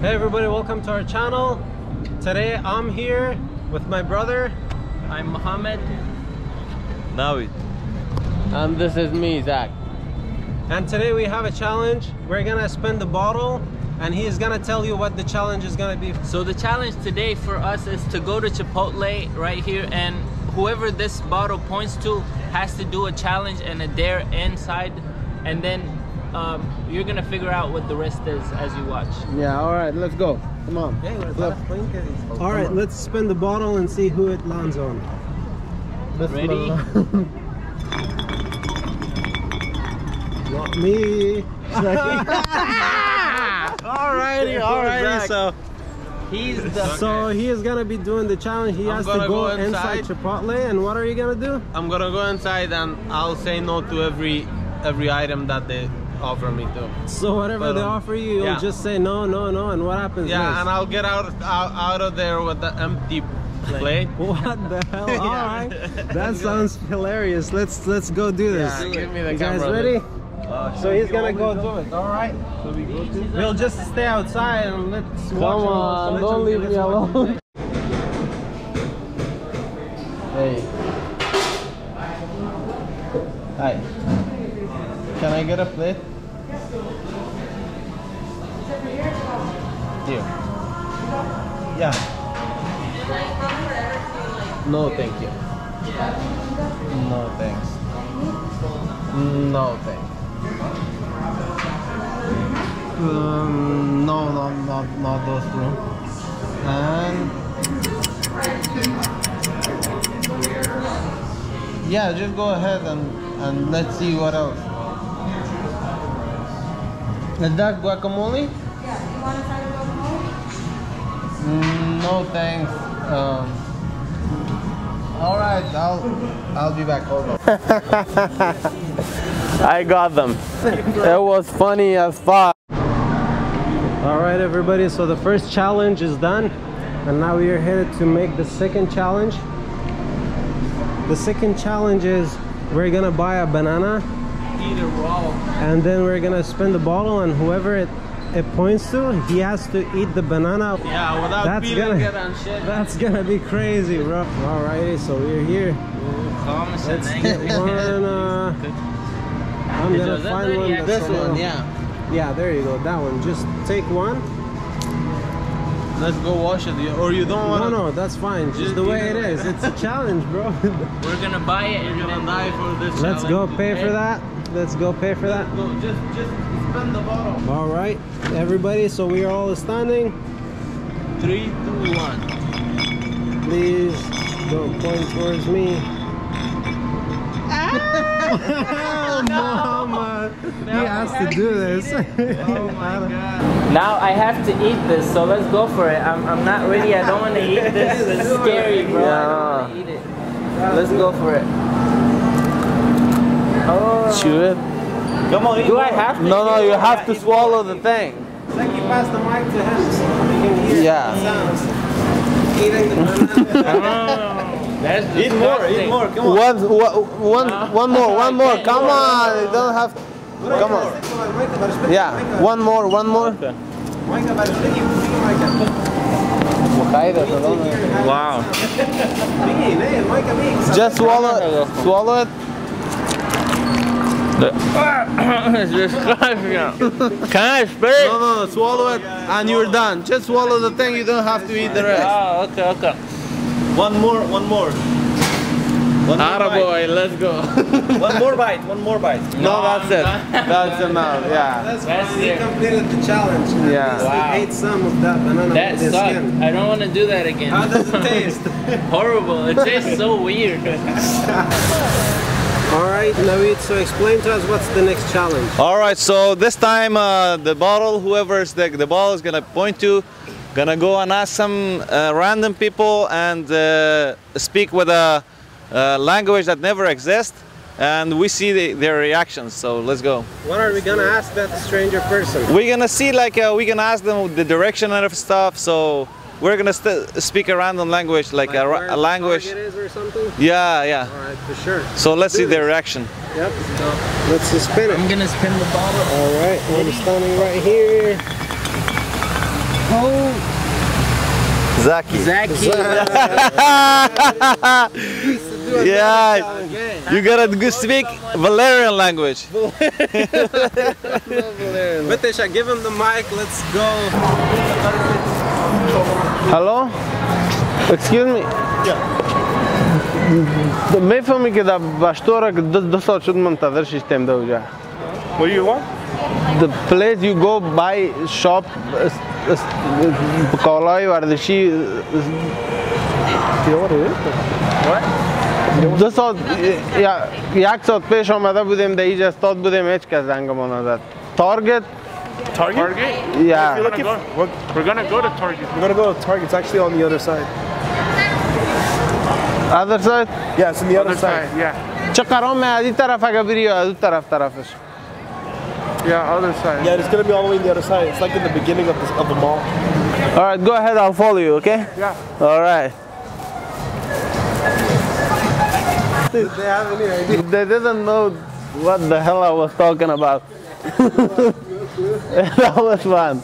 Hey everybody, welcome to our channel. Today I'm here with my brother. I'm Mohammed. Navid. And this is me, Zach. And today we have a challenge. We're gonna spin the bottle and he's gonna tell you what the challenge is gonna be. So the challenge today for us is to go to Chipotle right here and whoever this bottle points to has to do a challenge and a dare inside and then um, you're gonna figure out what the rest is as you watch. Yeah, alright, let's go. Come on. All right, let's spin the bottle and see who it lands on. Ready? Not me. Alrighty, alrighty, so He's the So he is gonna be doing the challenge. He I'm has to gonna go, go inside inside. Chipotle. And what are you gonna do? I'm gonna go inside and I'll say no to every every item that they offer me too. So whatever But, they um, offer you, you'll yeah. just say no, no, no. And what happens Yeah, next? and I'll get out, out out of there with the empty plate. What the hell? Yeah. All right, that sounds hilarious. Let's let's go do this. Yeah, give me the you guys camera. ready? so he's gonna go do it. All right. We'll just stay outside and let's Come on, So don't leave me let's watch him. alone. Hey. Hi. Can I get a plate? Yes. Here. Yeah. No, thank you. No, thanks. No, thanks. Um, no, no, not those two. And yeah, just go ahead and and let's see what else. Is that guacamole? Yeah, you want a side of guacamole? Mm, no, thanks. Um, all right, I'll I'll be back. Hold on. I got them. it was funny as fuck. All right, everybody. So the first challenge is done, and now we are headed to make the second challenge. The second challenge is we're gonna buy a banana, eat it raw. and then we're gonna spin the bottle, and whoever it it points to, he has to eat the banana. Yeah, without That's peeling gonna- shit. That's gonna be crazy, bro. Alrighty, so we're here. And Let's get one. Uh, I'm gonna find one. This one, yeah. Yeah, there you go. That one. Just take one. Let's go wash it. Or you don't want No, to? no, that's fine. Just Just the way eat it it like is. It's a challenge, bro. We're gonna buy it and You're gonna die for this. Let's go challenge. pay for that. Let's go pay for that. Go, just, just spin the bottle. All right, everybody. So we are all standing. Three, two, one. Please don't point towards me. Ah! Mama, he has to do this. Oh my god. Now I have to eat this, so let's go for it. I'm, I'm not ready. I don't want to eat this. It's scary, bro. I don't want to eat it. Let's go for it. Oh. Chew it. Come on, Do I have to? No, no, you have to swallow the thing. Like you pass the mic to him so he can hear Yeah. the sounds. Eating the banana. That's Eat more, eat more. Come on. One, one, one more, one more. Come on. You don't have. Come on. Yeah, one more, one more. Wow. Just swallow it. Swallow it. it's disgusting. Can I spit? No, no, no, swallow it and you're done. Just swallow the thing. You don't have to eat the rest. Oh, okay, okay. One more, one more. One Attaboy, let's go. One more bite. One more bite. No, that's it. That's enough. Yeah. That's, That's he completed the challenge. At Yeah. least Wow. He ate some of that banana That with his sucked. skin. I don't want to do that again. How does it taste? Horrible. It tastes so weird. All right, Navid, so explain to us what's the next challenge. All right, so this time uh, the bottle, whoever's the, the ball is gonna point to, gonna go and ask some uh, random people and uh, speak with a, uh language that never exists, and we see the, their reactions. So let's go. What are we gonna ask that stranger person? We're gonna see like uh, we can ask them the direction and stuff. So we're gonna st- speak a random language, like, a, where a language. target is or something? Yeah, yeah. All right, for sure. So let's do see their this. reaction. Yep. Let's just spin it. I'm gonna spin the bottle. All right, I'm standing right here. oh Zaki. Zaki. do it yeah. again. You gotta speak Valerian language. Valerian. Vitesha, give him the mic. Let's go. Hello? Excuse me. Yeah. Me fami kada bashtora dosta çudman tavır sistemde hoca. What do you want? The place you go buy shop kolay vardı şey. What? Just yeah, játszott pésem, mert budem, de így ezt ott budem, egy kezden a Target, Target? Target? Yeah. We're gonna, go, yeah we're gonna go to Target. We're gonna go to Target. It's actually on the other side. Other side? Yeah, it's on the other, other side. side. Yeah. Csak a rom, mert itt taraf a gabriel, az ott taraf tarafos. Yeah, other side. Yeah, it's gonna be all the way on the other side. It's like in the beginning of, this, of the mall. All right, go ahead. I'll follow you. Okay? Yeah. All right. They have any idea? They didn't know what the hell I was talking about. that was fun.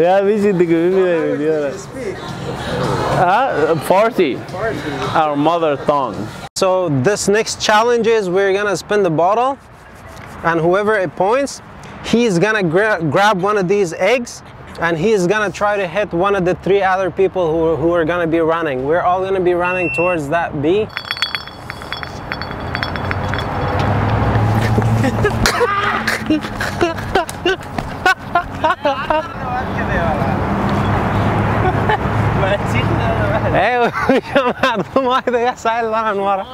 Yeah, we should do it. Uh, 40. Our mother tongue. So this next challenge is we're gonna spin the bottle, and whoever it points, he's gonna gra- grab one of these eggs, and he's gonna try to hit one of the three other people who, who are gonna be running. We're all gonna be running towards that bee. أيوه مش معظم واحدة يحصل على اللي من ورا.